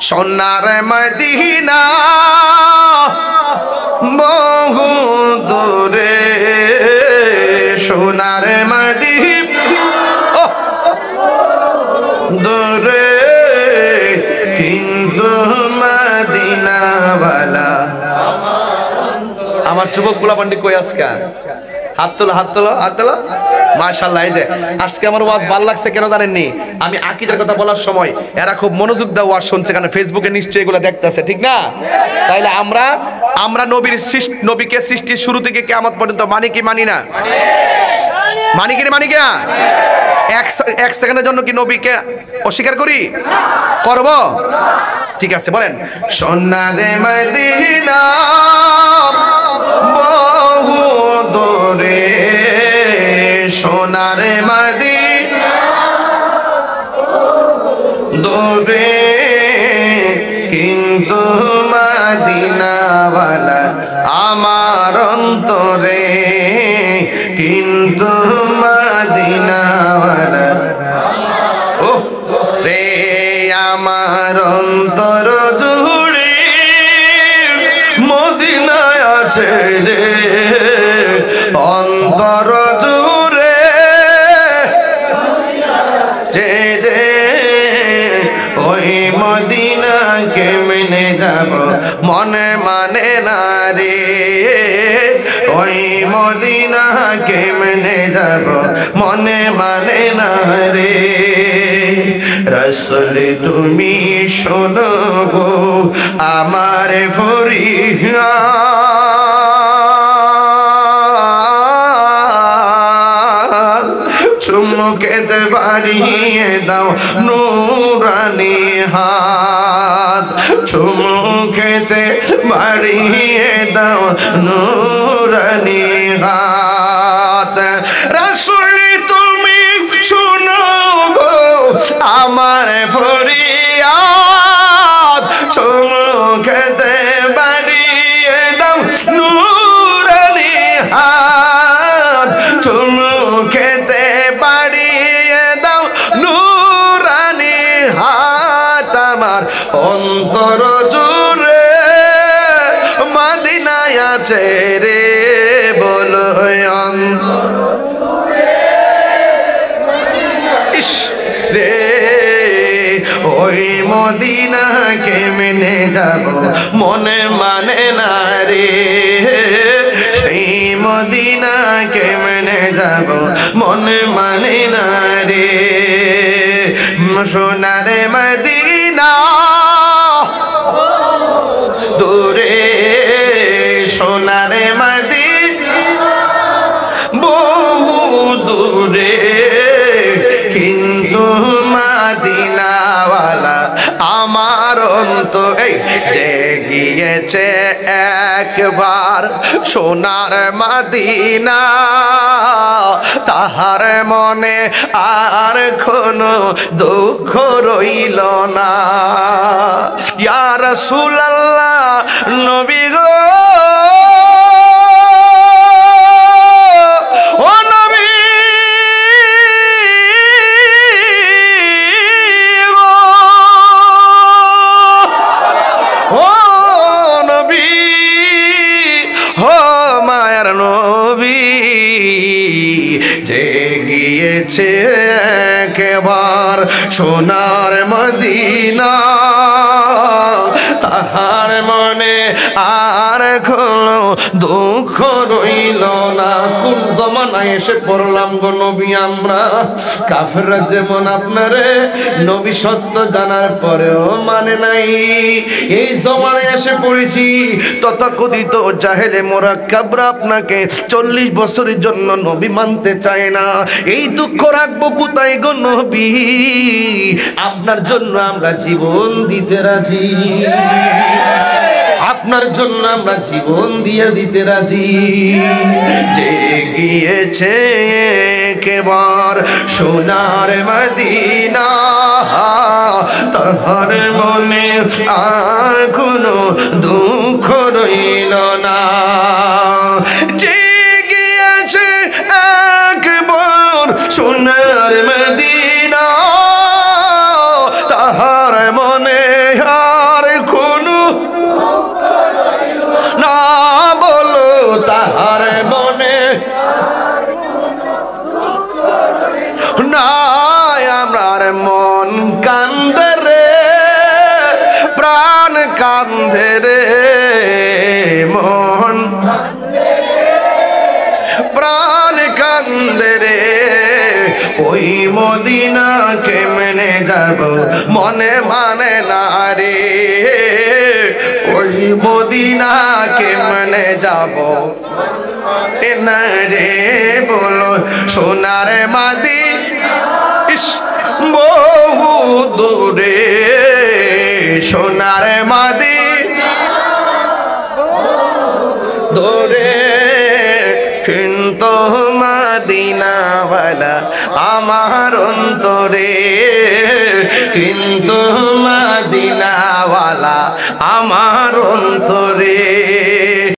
সোনার মদিনা, বহু দূরে। সোনার মদিনা দূরে। কিন্তু মদিনাওয়ালা। আমার যুবকগুলা পণ্ডিত কই আজকা? হাত তোলো হাত তোলো হাত তোলো। মাশাল্লাহ এই যে আজকে আমার ওয়াজ ভালো লাগছে কেন জানেননি? আমি আকিদের কথা বলার সময় এরা খুব মনোযোগ দেওয়া ওয়াজ শুনছে, কারণ ফেসবুকে নিশ্চয়ই এগুলো দেখতেছে, ঠিক না? তাইলে আমরা আমরা নবীর নবীকে সৃষ্টির শুরু থেকে কেমন পর্যন্ত মানি কি মানি না? মানি কি মানি কি না এক সেকেন্ডের জন্য কি নবীকে অস্বীকার করি? করব? ঠিক আছে, বলেন। সোনারে মদিনা বহু সোনারে মদিনা দূরে কিন্তু মদিনাওয়ালা আমার অন্তরে কিন্তু মদিনাওয়ালা। ও, রে আমার অন্তর জুড়ে মদিনায় আছে রে। যাব। মনে মানে নারে, ওই মদিনা কেমনে যাব। মনে মানে নারে, রসল তুমি শোনো গো, আমার ফরিয়া। চুমুকেতে বাড়িয়ে দাও নুরানি হাত। চুমুকেতে বাড়িয়ে দাও নুরানি হাত। রাসুলি, তুমি শুনো গো, আমার ফরিয়াদ। চুমুকেতে আমার অন্তর জুড়ে মাদিনায় আছে রে, বলো রে, ওই মদিনা কেমনে যাব, মনে মানে না রে। সেই মদিনা কেমনে যাব, মনে মানে না রে। সোনারে মদিনা অন্ত এই যে গিয়েছে একবার সোনার মাদিনা। তাহার মনে আর কোনো দুঃখ রইল না। ইয়ার সুলাল্লা নবী গো। গিয়েছে একবার সোনার মদিনা। তাহার মনে আর কোনো দুঃখ রইল না। কোন জমানায় এসে পড়লাম গো নবী, আমরা কাফেররা যেমন আপনারে নবী সত্য জানার পরেও মানে নাই। এই জমানায় এসে পড়েছি, তথাকথিত জাহেলে মোরা কাবরা আপনাকে চল্লিশ বছরের জন্য নবী মানতে চায় না। এই দুঃখ রাখব কোথায় গো নবী? আপনার জন্য আমরা জীবন দিতে রাজি। আপনার জন্য আমরা জীবন দিয়ে দিতে রাজি। যে গিয়েছে কেবার সোনার মদিনা, তাহার মনে আর কোনো দুঃখ প্রাণ কান্দে রে। ওই মদিনা কেমনে যাব, মনে মানে না রে। ওই মদিনা কেমনে যাব? না রে বলো, সোনার মাদি বহু দূরে। সোনার মাদি মাদিনাওয়ালা আমার অন্তরে। কিন্তু মদিনাওয়ালা আমার অন্তরে।